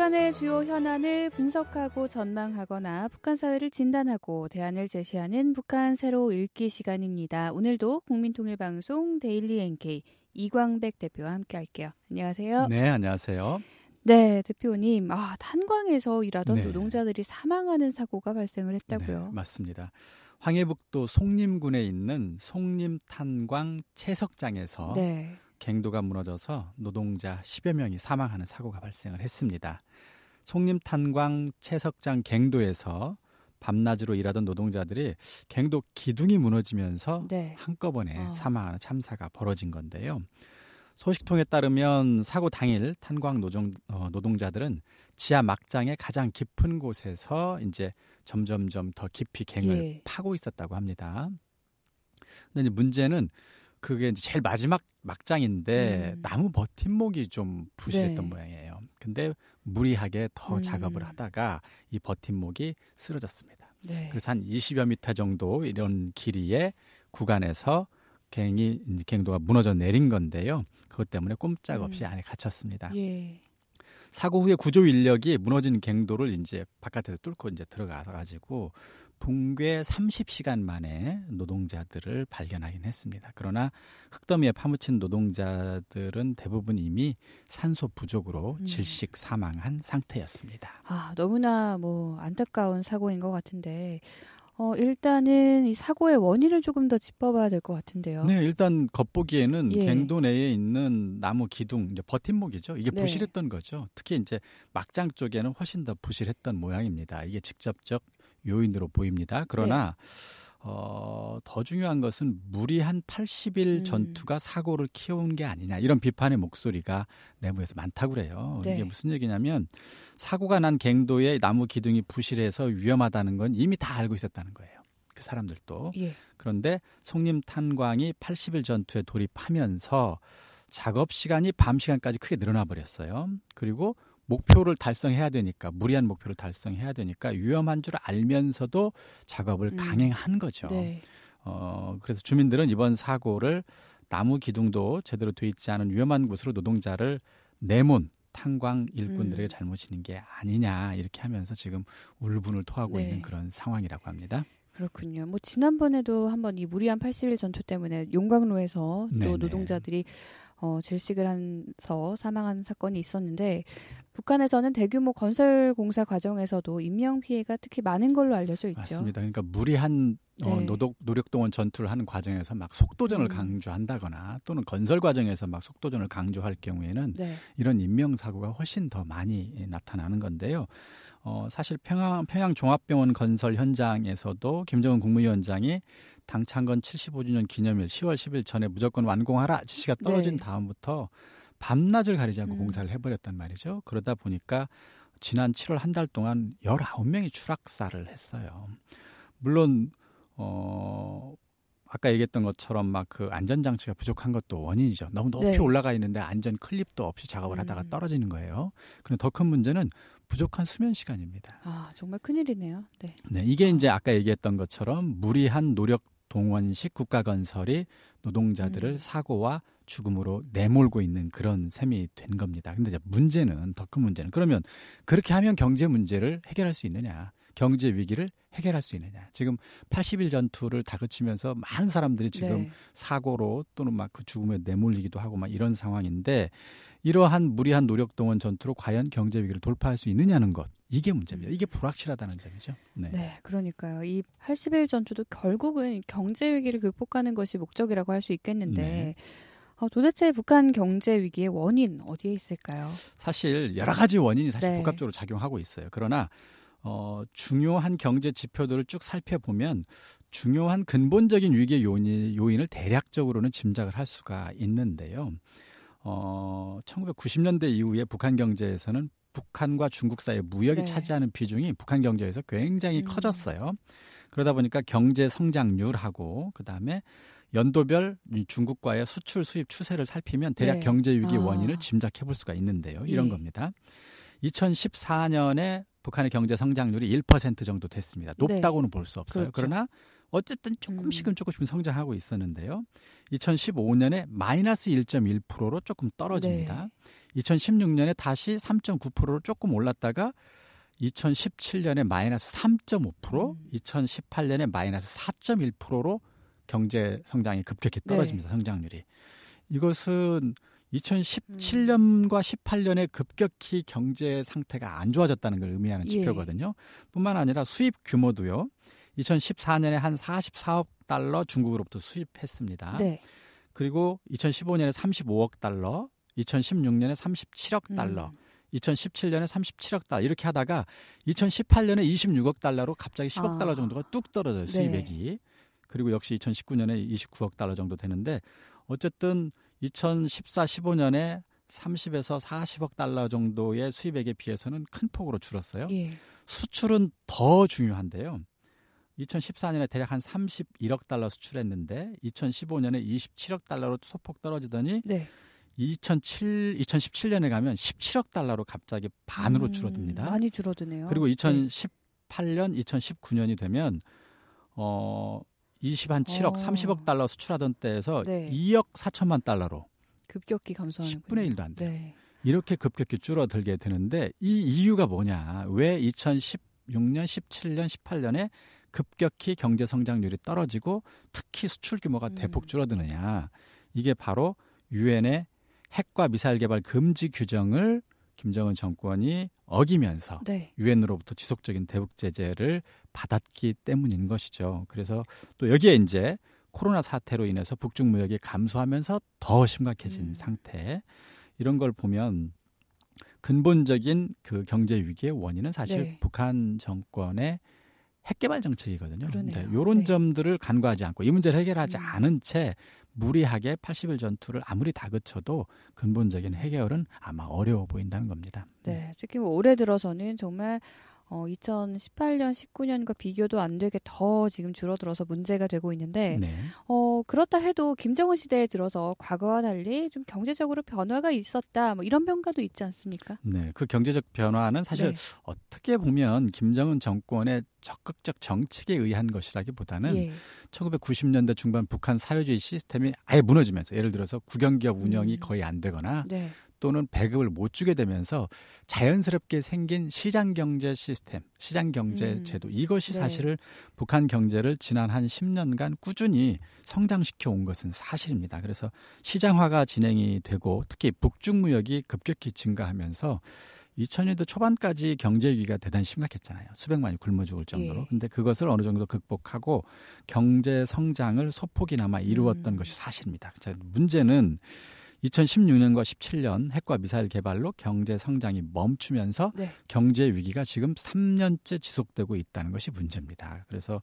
북한의 주요 현안을 분석하고 전망하거나 북한 사회를 진단하고 대안을 제시하는 북한 새로 읽기 시간입니다. 오늘도 국민통일방송 데일리 NK 이광백 대표와 함께 할게요. 안녕하세요. 네, 안녕하세요. 네, 대표님. 아, 탄광에서 일하던 네. 노동자들이 사망하는 사고가 발생을 했다고요. 네, 맞습니다. 황해북도 송림군에 있는 송림탄광 채석장에서 네. 갱도가 무너져서 노동자 10여 명이 사망하는 사고가 발생을 했습니다. 송림탄광 채석장 갱도에서 밤낮으로 일하던 노동자들이 갱도 기둥이 무너지면서 네. 한꺼번에 어. 사망하는 참사가 벌어진 건데요. 소식통에 따르면 사고 당일 탄광 노동, 어, 노동자들은 지하 막장의 가장 깊은 곳에서 이제 점점점 더 깊이 갱을 예. 파고 있었다고 합니다. 근데 문제는 그게 이제 제일 마지막 막장인데 음. 나무 버팀목이 좀 부실했던 네. 모양이에요. 근데 무리하게 더 음. 작업을 하다가 이 버팀목이 쓰러졌습니다. 네. 그래서 한 20여 미터 정도 이런 길이의 구간에서 갱이 갱도가 무너져 내린 건데요. 그것 때문에 꼼짝없이 음. 안에 갇혔습니다. 예. 사고 후에 구조 인력이 무너진 갱도를 이제 바깥에서 뚫고 이제 들어가서 가지고 붕괴 30시간 만에 노동자들을 발견하긴 했습니다. 그러나 흙더미에 파묻힌 노동자들은 대부분 이미 산소 부족으로 음. 질식 사망한 상태였습니다. 아, 너무나 뭐 안타까운 사고인 것 같은데 어, 일단은 이 사고의 원인을 조금 더 짚어봐야 될 것 같은데요. 네, 일단 겉보기에는 예. 갱도 내에 있는 나무 기둥, 이제 버팀목이죠. 이게 네. 부실했던 거죠. 특히 이제 막장 쪽에는 훨씬 더 부실했던 모양입니다. 이게 직접적 요인으로 보입니다. 그러나 네. 어, 더 중요한 것은 무리한 80일 음. 전투가 사고를 키운 게 아니냐 이런 비판의 목소리가 내부에서 많다고 그래요. 네. 이게 무슨 얘기냐면 사고가 난 갱도의 나무 기둥이 부실해서 위험하다는 건 이미 다 알고 있었다는 거예요. 그 사람들도. 예. 그런데 송림 탄광이 80일 전투에 돌입하면서 작업 시간이 밤 시간까지 크게 늘어나 버렸어요. 그리고 목표를 달성해야 되니까 무리한 목표를 달성해야 되니까 위험한 줄 알면서도 작업을 음. 강행한 거죠. 네. 어, 그래서 주민들은 이번 사고를 나무 기둥도 제대로 돼 있지 않은 위험한 곳으로 노동자를 내몬 탄광 일꾼들에게 음. 잘못이는 게 아니냐 이렇게 하면서 지금 울분을 토하고 네. 있는 그런 상황이라고 합니다. 그렇군요. 뭐 지난번에도 한번 이 무리한 80일 전초 때문에 용광로에서 또 네네. 노동자들이 어, 질식을 한서 사망한 사건이 있었는데 북한에서는 대규모 건설 공사 과정에서도 인명 피해가 특히 많은 걸로 알려져 있죠. 맞습니다. 그러니까 무리한 어, 네. 노동 노력동원 전투를 하는 과정에서 막 속도전을 음. 강조한다거나 또는 건설 과정에서 막 속도전을 강조할 경우에는 네. 이런 인명 사고가 훨씬 더 많이 나타나는 건데요. 어, 사실 평양 평양 종합병원 건설 현장에서도 김정은 국무위원장이 당창건 75주년 기념일 10월 10일 전에 무조건 완공하라 지시가 떨어진 네. 다음부터 밤낮을 가리지 않고 음. 공사를 해버렸단 말이죠. 그러다 보니까 지난 7월 한 달 동안 19명이 추락사를 했어요. 물론 어 아까 얘기했던 것처럼 막 그 안전 장치가 부족한 것도 원인이죠. 너무 높이 네. 올라가 있는데 안전 클립도 없이 작업을 하다가 음. 떨어지는 거예요. 그런데 더 큰 문제는 부족한 수면 시간입니다. 아, 정말 큰일이네요. 네. 네, 이게 이제 아까 얘기했던 것처럼 무리한 노력 동원식 국가 건설이 노동자들을 음. 사고와 죽음으로 내몰고 있는 그런 셈이 된 겁니다. 근데 이제 문제는 더 큰 문제는 그러면 그렇게 하면 경제 문제를 해결할 수 있느냐? 경제 위기를 해결할 수 있느냐. 지금 80일 전투를 다그치면서 많은 사람들이 지금 네. 사고로 또는 막 그 죽음에 내몰리기도 하고 막 이런 상황인데 이러한 무리한 노력 동원 전투로 과연 경제 위기를 돌파할 수 있느냐는 것 이게 문제입니다. 이게 불확실하다는 점이죠. 네. 네, 그러니까요. 이 80일 전투도 결국은 경제 위기를 극복하는 것이 목적이라고 할 수 있겠는데 네. 어, 도대체 북한 경제 위기의 원인 어디에 있을까요? 사실 여러 가지 원인이 사실 네. 복합적으로 작용하고 있어요. 그러나 어, 중요한 경제 지표들을 쭉 살펴보면 중요한 근본적인 위기의 요인, 요인을 대략적으로는 짐작을 할 수가 있는데요. 어, 1990년대 이후에 북한 경제에서는 북한과 중국 사이의 무역이 네. 차지하는 비중이 북한 경제에서 굉장히 음. 커졌어요. 그러다 보니까 경제 성장률하고 그다음에 연도별 중국과의 수출 수입 추세를 살피면 대략 네. 경제 위기 아. 원인을 짐작해 볼 수가 있는데요. 이런 예. 겁니다. 2014년에 북한의 경제 성장률이 1% 정도 됐습니다. 높다고는 네. 볼수 없어요. 그렇죠. 그러나 어쨌든 조금씩은 음. 조금씩은 성장하고 있었는데요. 2015년에 마이너스 1.1%로 조금 떨어집니다. 네. 2016년에 다시 3.9%로 조금 올랐다가 2017년에 마이너스 3.5%, 음. 2018년에 마이너스 4.1%로 경제 성장이 급격히 떨어집니다. 네. 성장률이. 이것은 2017년과 음. 18년에 급격히 경제 상태가 안 좋아졌다는 걸 의미하는 예. 지표거든요. 예. 뿐만 아니라 수입 규모도요. 2014년에 한 44억 달러 중국으로부터 수입했습니다. 네. 그리고 2015년에 35억 달러, 2016년에 37억 달러, 음. 2017년에 37억 달러 이렇게 하다가 2018년에 26억 달러로 갑자기 10억 아. 달러 정도가 뚝 떨어져요 네. 수입액이. 네. 그리고 역시 2019년에 29억 달러 정도 되는데 어쨌든 2014, 15년에 30에서 40억 달러 정도의 수입액에 비해서는 큰 폭으로 줄었어요. 예. 수출은 더 중요한데요. 2014년에 대략 한 31억 달러 수출했는데 2015년에 27억 달러로 소폭 떨어지더니 네. 2007 2017년에 가면 17억 달러로 갑자기 반으로 음, 줄어듭니다. 많이 줄어드네요. 그리고 2018년, 네. 2019년이 되면 어 20한 7억, 어. 30억 달러 수출하던 때에서 네. 2억 4천만 달러로 급격히 감소하는 10분의 1도 안 돼요. 네. 이렇게 급격히 줄어들게 되는데 이 이유가 뭐냐? 왜 2016년, 17년, 18년에 급격히 경제 성장률이 떨어지고 특히 수출 규모가 음. 대폭 줄어드느냐? 이게 바로 유엔의 핵과 미사일 개발 금지 규정을 김정은 정권이 어기면서 네. 유엔으로부터 지속적인 대북 제재를 받았기 때문인 것이죠. 그래서 또 여기에 이제 코로나 사태로 인해서 북중 무역이 감소하면서 더 심각해진 음. 상태 이런 걸 보면 근본적인 그 경제 위기의 원인은 사실 네. 북한 정권의 핵 개발 정책이거든요. 그러네요. 네, 이런 네. 점들을 간과하지 않고 이 문제를 해결하지 음. 않은 채 무리하게 80일 전투를 아무리 다그쳐도 근본적인 해결은 아마 어려워 보인다는 겁니다. 네, 특히 뭐 올해 들어서는 정말 어, 2018년, 19년과 비교도 안 되게 더 지금 줄어들어서 문제가 되고 있는데, 네. 어, 그렇다 해도 김정은 시대에 들어서 과거와 달리 좀 경제적으로 변화가 있었다, 뭐 이런 평가도 있지 않습니까? 네, 그 경제적 변화는 사실 네. 어떻게 보면 김정은 정권의 적극적 정책에 의한 것이라기보다는 예. 1990년대 중반 북한 사회주의 시스템이 아예 무너지면서 예를 들어서 국영기업 운영이 음. 거의 안 되거나 네. 또는 배급을 못 주게 되면서 자연스럽게 생긴 시장 경제 시스템, 시장 경제 음. 제도 이것이 네. 사실 북한 경제를 지난 한 10년간 꾸준히 성장시켜 온 것은 사실입니다. 그래서 시장화가 진행이 되고 특히 북중 무역이 급격히 증가하면서 2000년대 초반까지 경제 위기가 대단히 심각했잖아요. 수백만이 굶어 죽을 정도로. 예. 근데 그것을 어느 정도 극복하고 경제 성장을 소폭이나마 이루었던 음. 것이 사실입니다. 자, 문제는 2016년과 17년 핵과 미사일 개발로 경제 성장이 멈추면서 네. 경제 위기가 지금 3년째 지속되고 있다는 것이 문제입니다. 그래서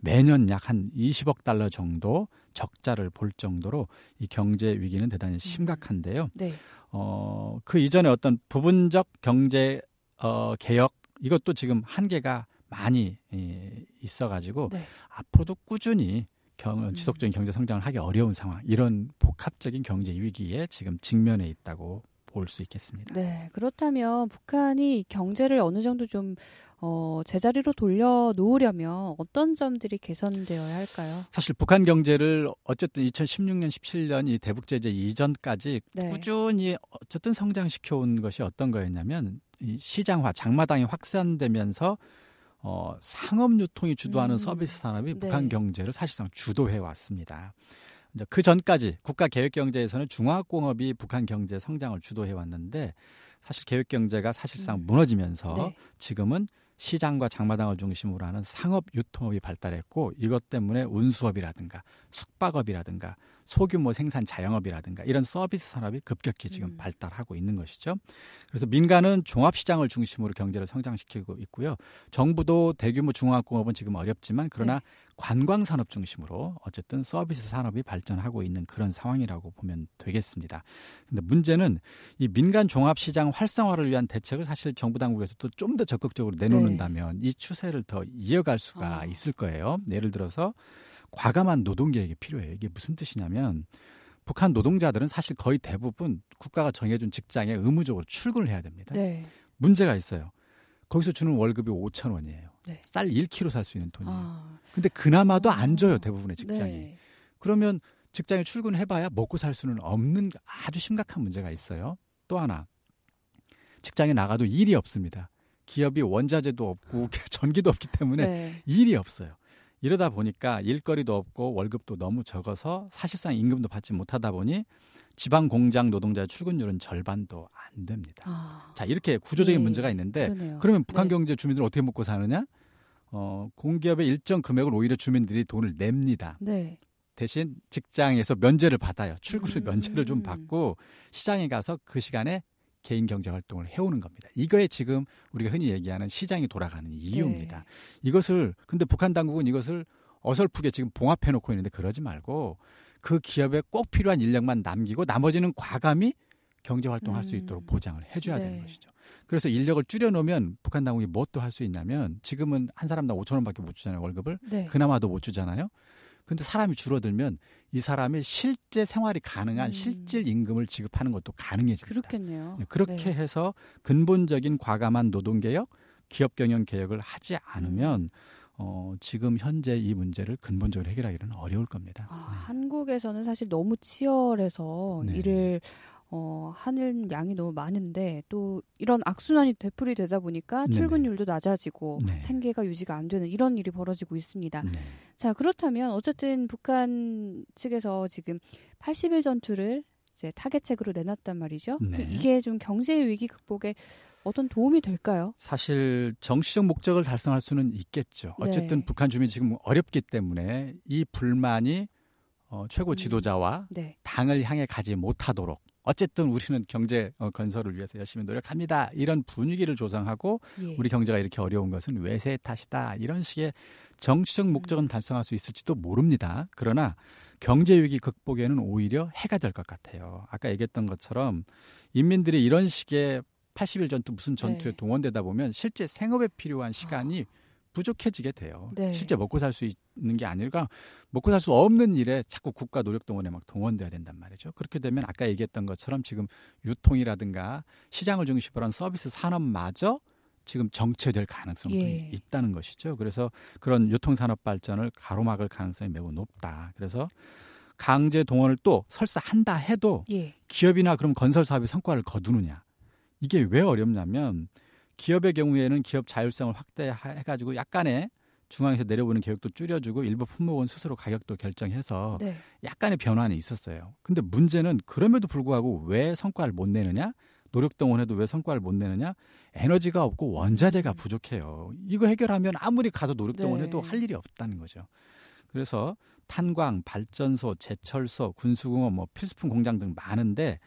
매년 약 한 20억 달러 정도 적자를 볼 정도로 이 경제 위기는 대단히 음. 심각한데요. 네. 어, 그 이전에 어떤 부분적 경제 어, 개혁 이것도 지금 한계가 많이 예, 있어가지고 네. 앞으로도 꾸준히 경, 음. 지속적인 경제 성장을 하기 어려운 상황, 이런 복합적인 경제 위기에 지금 직면해 있다고 볼 수 있겠습니다. 네, 그렇다면 북한이 경제를 어느 정도 좀 어, 제자리로 돌려 놓으려면 어떤 점들이 개선되어야 할까요? 사실 북한 경제를 어쨌든 2016년, 17년 이 대북 제재 이전까지 네. 꾸준히 어쨌든 성장시켜 온 것이 어떤 거였냐면 이 시장화, 장마당이 확산되면서 어, 상업 유통이 주도하는 음. 서비스 산업이 네. 북한 경제를 사실상 주도해 왔습니다. 그 전까지 국가 계획 경제에서는 중화공업이 북한 경제 성장을 주도해 왔는데 사실 계획 경제가 사실상 음. 무너지면서 네. 지금은 시장과 장마당을 중심으로 하는 상업 유통업이 발달했고 이것 때문에 운수업이라든가 숙박업이라든가 소규모 생산 자영업이라든가 이런 서비스 산업이 급격히 지금 음. 발달하고 있는 것이죠. 그래서 민간은 종합시장을 중심으로 경제를 성장시키고 있고요. 정부도 대규모 중화공업은 지금 어렵지만 그러나 네. 관광 산업 중심으로 어쨌든 서비스 산업이 발전하고 있는 그런 상황이라고 보면 되겠습니다. 근데 문제는 이 민간 종합 시장 활성화를 위한 대책을 사실 정부 당국에서도 좀 더 적극적으로 내놓는다면 네. 이 추세를 더 이어갈 수가 아. 있을 거예요. 예를 들어서 과감한 노동 계획이 필요해요. 이게 무슨 뜻이냐면 북한 노동자들은 사실 거의 대부분 국가가 정해준 직장에 의무적으로 출근을 해야 됩니다. 네. 문제가 있어요. 거기서 주는 월급이 5천 원이에요. 네. 쌀 1kg 살 수 있는 돈이에요. 아. 근데 그나마도 안 줘요 대부분의 직장이. 네. 그러면 직장에 출근해봐야 먹고 살 수는 없는 아주 심각한 문제가 있어요. 또 하나 직장에 나가도 일이 없습니다. 기업이 원자재도 없고 전기도 없기 때문에 네. 일이 없어요. 이러다 보니까 일거리도 없고 월급도 너무 적어서 사실상 임금도 받지 못하다 보니 지방 공장 노동자의 출근율은 절반도 안 됩니다. 아. 자, 이렇게 구조적인 예. 문제가 있는데 그러네요. 그러면 북한 네. 경제 주민들은 어떻게 먹고 사느냐? 어, 공기업의 일정 금액을 오히려 주민들이 돈을 냅니다. 네. 대신 직장에서 면제를 받아요. 출근을 음. 면제를 좀 받고 시장에 가서 그 시간에 개인 경제 활동을 해오는 겁니다. 이거에 지금 우리가 흔히 얘기하는 시장이 돌아가는 이유입니다. 네. 이것을 근데 북한 당국은 이것을 어설프게 지금 봉합해 놓고 있는데 그러지 말고 그 기업에 꼭 필요한 인력만 남기고 나머지는 과감히 경제 활동할 음. 수 있도록 보장을 해줘야 네. 되는 것이죠. 그래서 인력을 줄여놓으면 북한 당국이 무엇도 할 수 있냐면 지금은 한 사람당 5천 원밖에 못 주잖아요 월급을 네. 그나마도 못 주잖아요. 근데 사람이 줄어들면 이 사람의 실제 생활이 가능한 음. 실질 임금을 지급하는 것도 가능해집니다. 그렇겠네요. 네, 그렇게 네. 해서 근본적인 과감한 노동 개혁, 기업 경영 개혁을 하지 않으면 음. 어, 지금 현재 이 문제를 근본적으로 해결하기는 어려울 겁니다. 아, 네. 한국에서는 사실 너무 치열해서 네. 이를 어, 하는 양이 너무 많은데 또 이런 악순환이 되풀이 되다 보니까 네네. 출근율도 낮아지고 네. 생계가 유지가 안 되는 이런 일이 벌어지고 있습니다. 네. 자, 그렇다면 어쨌든 북한 측에서 지금 80일 전투를 이제 타겟책으로 내놨단 말이죠. 네. 이게 좀 경제 위기 극복에 어떤 도움이 될까요? 사실 정치적 목적을 달성할 수는 있겠죠. 어쨌든 네. 북한 주민이 지금 어렵기 때문에 이 불만이 어, 최고 음. 지도자와 음. 네. 당을 향해 가지 못하도록 어쨌든 우리는 경제 어, 건설을 위해서 열심히 노력합니다. 이런 분위기를 조성하고 예. 우리 경제가 이렇게 어려운 것은 외세의 탓이다. 이런 식의 정치적 목적은 음. 달성할 수 있을지도 모릅니다. 그러나 경제 위기 극복에는 오히려 해가 될 것 같아요. 아까 얘기했던 것처럼 인민들이 이런 식의 80일 전투 무슨 전투에 네. 동원되다 보면 실제 생업에 필요한 시간이 아. 부족해지게 돼요. 네. 실제 먹고 살 수 있는 게 아니라 먹고 살 수 없는 일에 자꾸 국가 노력 동원에 막 동원돼야 된단 말이죠. 그렇게 되면 아까 얘기했던 것처럼 지금 유통이라든가 시장을 중심으로 한 서비스 산업마저 지금 정체될 가능성도 예. 있다는 것이죠. 그래서 그런 유통 산업 발전을 가로막을 가능성이 매우 높다. 그래서 강제 동원을 또 설사 한다 해도 예. 기업이나 그럼 건설 사업이 성과를 거두느냐 이게 왜 어렵냐면 기업의 경우에는 기업 자율성을 확대해가지고 약간의 중앙에서 내려보는 계획도 줄여주고 일부 품목은 스스로 가격도 결정해서 네. 약간의 변화는 있었어요. 근데 문제는 그럼에도 불구하고 왜 성과를 못 내느냐? 노력 동원해도 왜 성과를 못 내느냐? 에너지가 없고 원자재가 음. 부족해요. 이거 해결하면 아무리 가서 노력 동원해도 네. 할 일이 없다는 거죠. 그래서 탄광, 발전소, 제철소, 군수공업, 뭐 필수품 공장 등 많은데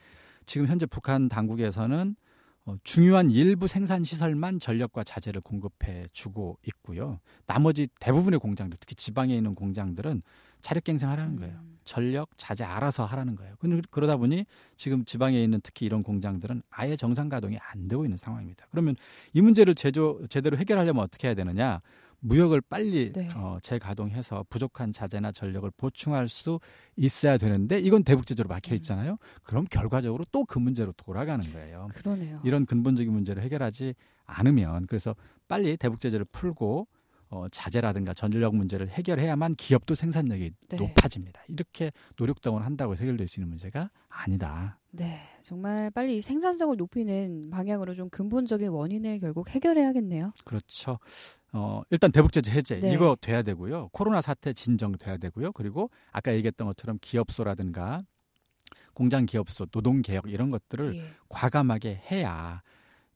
지금 현재 북한 당국에서는 어, 중요한 일부 생산 시설만 전력과 자재를 공급해 주고 있고요. 나머지 대부분의 공장들, 특히 지방에 있는 공장들은 자력 갱생하라는 거예요. 음. 전력, 자재 알아서 하라는 거예요. 그러다 보니 지금 지방에 있는 특히 이런 공장들은 아예 정상 가동이 안 되고 있는 상황입니다. 그러면 이 문제를 제조, 제대로 해결하려면 어떻게 해야 되느냐? 무역을 빨리 네. 어, 재가동해서 부족한 자재나 전력을 보충할 수 있어야 되는데 이건 대북 제재로 막혀 음. 있잖아요. 음. 그럼 결과적으로 또 그 문제로 돌아가는 거예요. 그러네요. 이런 근본적인 문제를 해결하지 않으면 그래서 빨리 대북 제재를 풀고 어, 자재라든가 전력 문제를 해결해야만 기업도 생산력이 네. 높아집니다. 이렇게 노력동원 한다고 해결될 수 있는 문제가 아니다. 네, 정말 빨리 이 생산성을 높이는 방향으로 좀 근본적인 원인을 결국 해결해야겠네요. 그렇죠. 어, 일단 대북제재 해제 네. 이거 돼야 되고요. 코로나 사태 진정 돼야 되고요. 그리고 아까 얘기했던 것처럼 기업소라든가 공장 기업소, 노동 개혁 이런 것들을 예. 과감하게 해야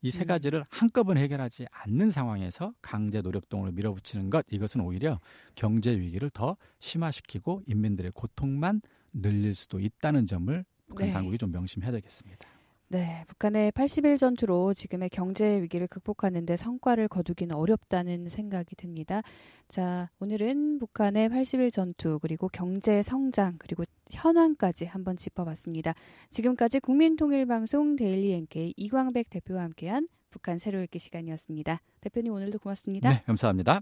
이세 음. 가지를 한꺼번에 해결하지 않는 상황에서 강제 노력동으로 밀어붙이는 것 이것은 오히려 경제 위기를 더 심화시키고 인민들의 고통만 늘릴 수도 있다는 점을 북한 네. 당국이 좀 명심해야 되겠습니다. 네, 북한의 80일 전투로 지금의 경제 위기를 극복하는데 성과를 거두기는 어렵다는 생각이 듭니다. 자, 오늘은 북한의 80일 전투 그리고 경제 성장 그리고 현황까지 한번 짚어봤습니다. 지금까지 국민통일방송 데일리 NK 이광백 대표와 함께한 북한 새로 읽기 시간이었습니다. 대표님 오늘도 고맙습니다. 네, 감사합니다.